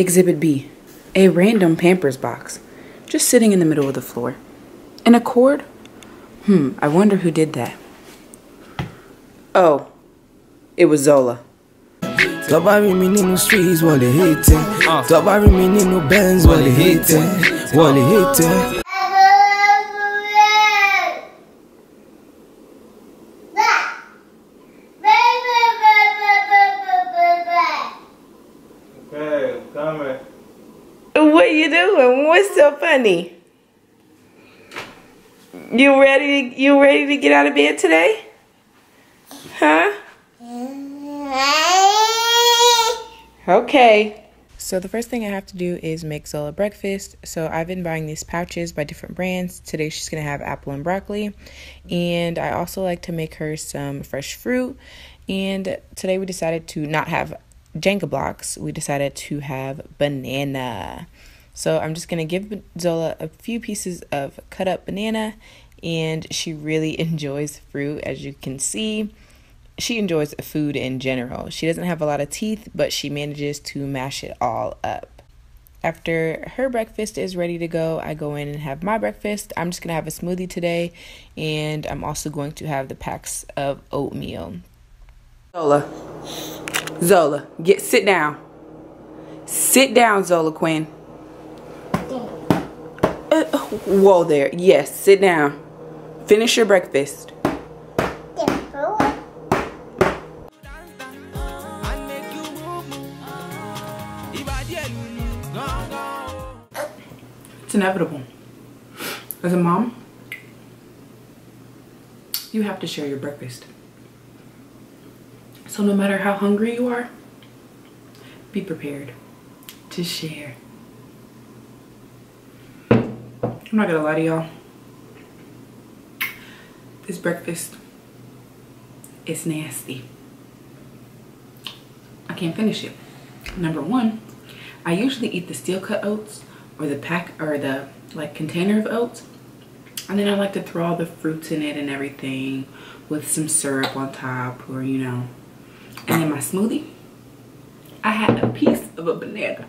Exhibit B, a random Pampers box, just sitting in the middle of the floor. And a cord? Hmm, I wonder who did that. Oh, it was Zola. Tó bá rí mi nínú streets, wọ́n lè hate ẹ̀. Tó bá rí mi nínú Benz, wọ́n lè hate ẹ̀. Wọ́n lè hate ẹ̀. Okay, coming. What you What's so funny? You ready? You ready to get out of bed today? Huh? Okay. So the first thing I have to do is make Zola breakfast. So I've been buying these pouches by different brands. Today she's gonna have apple and broccoli. And I also like to make her some fresh fruit. And today we decided to not have Jenga blocks. We decided to have banana. So I'm just gonna give Zola a few pieces of cut up banana and she really enjoys fruit as you can see she enjoys food in general. She doesn't have a lot of teeth, but she manages to mash it all up. After her breakfast is ready to go, I go in and have my breakfast. I'm just going to have a smoothie today, and I'm also going to have the packs of oatmeal. Zola. Zola, get sit down. Sit down, Zola Quinn. Uh, whoa there. Yes, sit down. Finish your breakfast. It's inevitable. As a mom, you have to share your breakfast. So no matter how hungry you are, be prepared to share. I'm not gonna lie to y'all. This breakfast is nasty. I can't finish it. Number one, I usually eat the steel cut oats or the pack or the like container of oats. And then I like to throw all the fruits in it and everything with some syrup on top or you know. And then my smoothie, I had a piece of a banana.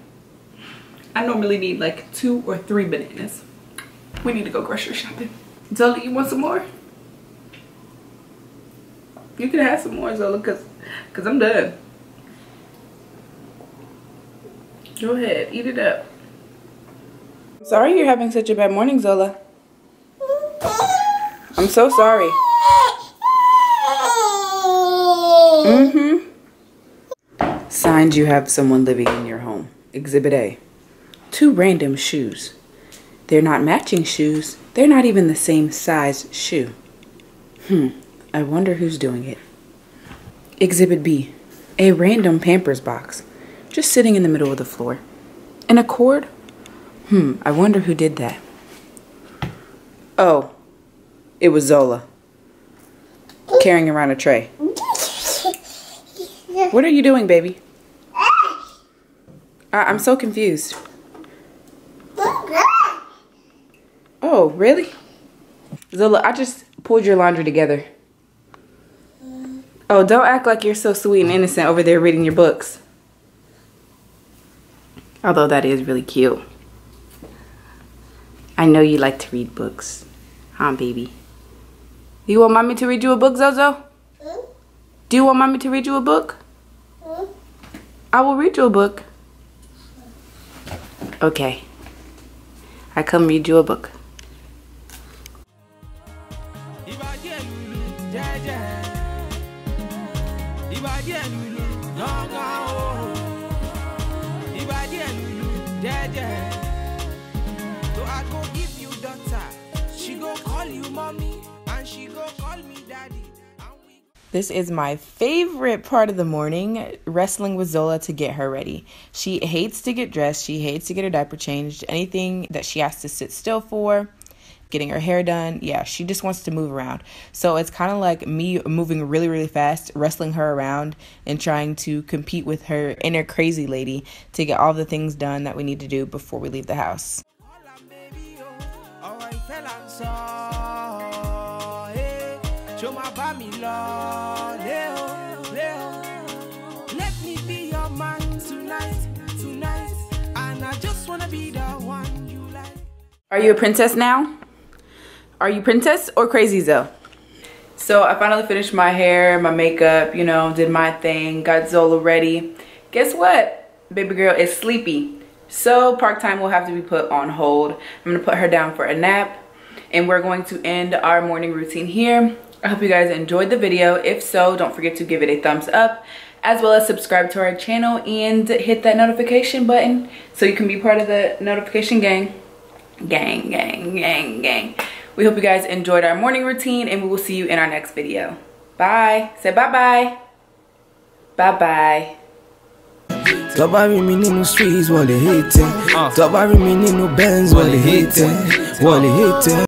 I normally need like two or three bananas. We need to go grocery shopping. Zola, you want some more? You can have some more, Zola, cause, cause I'm done. Go ahead, eat it up. Sorry you're having such a bad morning, Zola. I'm so sorry. Mm-hmm. Signs you have someone living in your home. Exhibit A. Two random shoes. They're not matching shoes. They're not even the same size shoe. Hmm. I wonder who's doing it. Exhibit B. A random Pampers box. Just sitting in the middle of the floor. And a cord? Hmm. I wonder who did that. Oh. It was Zola. Carrying around a tray. What are you doing, baby? I I'm so confused. Oh, really? Zola, I just pulled your laundry together. Mm. Oh, don't act like you're so sweet and innocent over there reading your books. Although that is really cute. I know you like to read books. Huh, baby? You want mommy to read you a book, Zozo? Do you want mommy to read you a book? I will read you a book. Okay. I come read you a book. Oh. Daughter. She go call you mommy and she go call me daddy. This is my favorite part of the morning, wrestling with Zola to get her ready. She hates to get dressed, she hates to get her diaper changed, anything that she has to sit still for, getting her hair done. Yeah, she just wants to move around. So it's kind of like me moving really, really fast, wrestling her around and trying to compete with her inner crazy lady to get all the things done that we need to do before we leave the house. Are you a princess now? Are you princess or crazy Zoe? So I finally finished my hair, my makeup, you know, did my thing, got Zola ready. Guess what? Baby girl is sleepy. So park time will have to be put on hold. I'm gonna put her down for a nap and we're going to end our morning routine here. I hope you guys enjoyed the video. If so, don't forget to give it a thumbs up as well as subscribe to our channel and hit that notification button so you can be part of the notification gang. Gang, gang, gang, gang. We hope you guys enjoyed our morning routine and we will see you in our next video. Bye. Say bye-bye. Bye-bye. Tọ́ba rí mi nínú streets wọ́n lè hate ẹ̀. Ah. Tọ́ba rí mi nínú Benz wọ́n lè hate ẹ̀. Wọ́n lè hate ẹ̀.